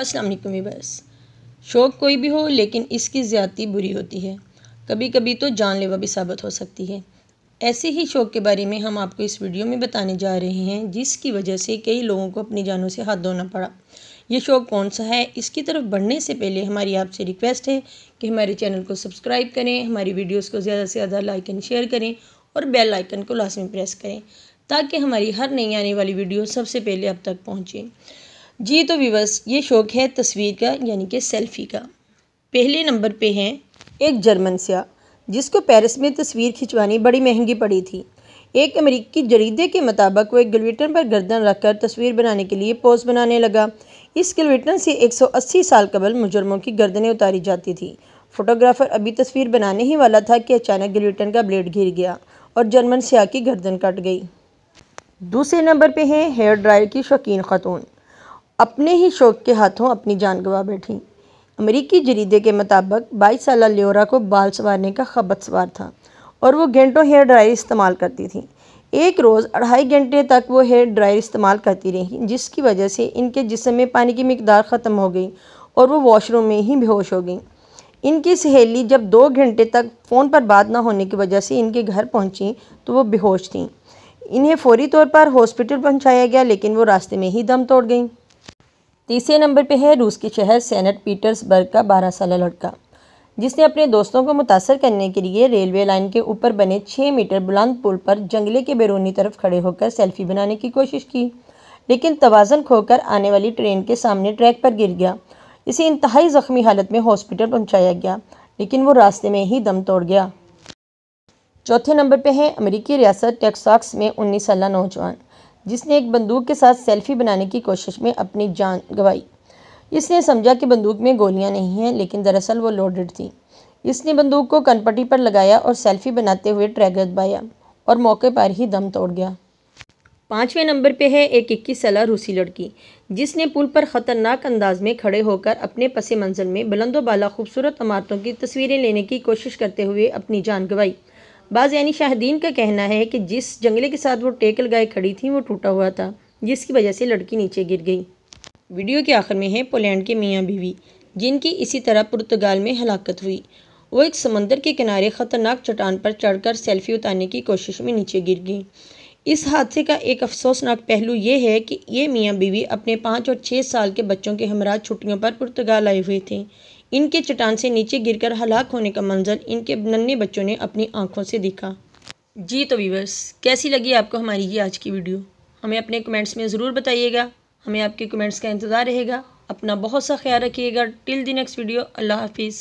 अस्सलाम वालेकुम बस। शौक़ कोई भी हो, लेकिन इसकी ज़्यादती बुरी होती है। कभी कभी तो जानलेवा भी साबित हो सकती है। ऐसे ही शौक़ के बारे में हम आपको इस वीडियो में बताने जा रहे हैं, जिसकी वजह से कई लोगों को अपनी जानों से हाथ धोना पड़ा। ये शौक़ कौन सा है? इसकी तरफ़ बढ़ने से पहले हमारी आपसे रिक्वेस्ट है कि हमारे चैनल को सब्सक्राइब करें, हमारी वीडियोज़ को ज़्यादा से ज़्यादा लाइक एंड शेयर करें और बेल आइकन को लाजमी प्रेस करें, ताकि हमारी हर नई आने वाली वीडियो सबसे पहले अब तक पहुँचे। जी तो विवस ये शौक़ है तस्वीर का, यानी कि सेल्फ़ी का। पहले नंबर पे हैं एक जर्मन स्या, जिसको पेरिस में तस्वीर खिंचवानी बड़ी महँगी पड़ी थी। एक अमेरिकी जरीदे के मुताबिक वो एक गलवीटन पर गर्दन रखकर तस्वीर बनाने के लिए पोज बनाने लगा। इस गलवीटन से 180 साल कबल मुजरमों की गर्दनें उतारी जाती थी। फोटोग्राफर अभी तस्वीर बनाने ही वाला था कि अचानक गलवीटन का ब्लेड घिर गया और जर्मन स्या की गर्दन कट गई। दूसरे नंबर पर हैं हेयर ड्रायर की शौकीन ख़ातून। अपने ही शौक के हाथों अपनी जान गंवा बैठी। अमेरिकी जरीदे के मुताबिक बाईस साल लियोरा को बाल संवारने का खबत सवार था और वो घंटों हेयर ड्रायर इस्तेमाल करती थी। एक रोज़ अढ़ाई घंटे तक वो हेयर ड्रायर इस्तेमाल करती रही, जिसकी वजह से इनके जिसम में पानी की मकदार ख़त्म हो गई और वो वॉशरूम में ही बेहोश हो गई। इनकी सहेली जब दो घंटे तक फ़ोन पर बात ना होने की वजह से इनके घर पहुँची तो वो बेहोश थी। इन्हें फौरी तौर पर हॉस्पिटल पहुँचाया गया, लेकिन वो रास्ते में ही दम तोड़ गई। तीसरे नंबर पे है रूस के शहर सेनेट पीटर्सबर्ग का बारह साल लड़का, जिसने अपने दोस्तों को मुतासर करने के लिए रेलवे लाइन के ऊपर बने छः मीटर बुलंद पुल पर जंगले के बैरूनी तरफ़ खड़े होकर सेल्फी बनाने की कोशिश की, लेकिन तोज़न खोकर आने वाली ट्रेन के सामने ट्रैक पर गिर गया। इसे इंतहाई ज़ख्मी हालत में हॉस्पिटल पहुँचाया गया, लेकिन वो रास्ते में ही दम तोड़ गया। चौथे नंबर पर है अमरीकी रियासत टेक्सास में उन्नीस साल नौजवान जिसने एक बंदूक के साथ सेल्फी बनाने की कोशिश में अपनी जान गंवाई। इसने समझा कि बंदूक में गोलियाँ नहीं हैं, लेकिन दरअसल वो लोडेड थी। इसने बंदूक को कनपट्टी पर लगाया और सेल्फी बनाते हुए ट्रैगर दबाया और मौके पर ही दम तोड़ गया। पाँचवें नंबर पे है एक इक्कीस साल रूसी लड़की, जिसने पुल पर ख़तरनाक अंदाज में खड़े होकर अपने पस मंज़िल में बुलंदो बाला खूबसूरत इमारतों की तस्वीरें लेने की कोशिश करते हुए अपनी जान गंवाई। बाज़ यानी शाहदीन का कहना है कि जिस जंगले के साथ वो टेकल गाय खड़ी थी, वो टूटा हुआ था, जिसकी वजह से लड़की नीचे गिर गई। वीडियो के आखिर में है पोलैंड के मियाँ बीवी, जिनकी इसी तरह पुर्तगाल में हलाकत हुई। वो एक समंदर के किनारे ख़तरनाक चट्टान पर चढ़कर सेल्फी उतारने की कोशिश में नीचे गिर गई। इस हादसे का एक अफसोसनाक पहलू ये है कि ये मियाँ बीवी अपने पाँच और छः साल के बच्चों के हमरा छुट्टियों पर पुर्तगाल आए हुए थे। इनके चट्टान से नीचे गिरकर हलाक होने का मंजर इनके नन्हे बच्चों ने अपनी आँखों से देखा। जी तो वीवर्स कैसी लगी आपको हमारी ये आज की वीडियो हमें अपने कमेंट्स में ज़रूर बताइएगा। हमें आपके कमेंट्स का इंतज़ार रहेगा। अपना बहुत सा ख्याल रखिएगा। टिल दी नेक्स्ट वीडियो अल्लाह हाफिज़।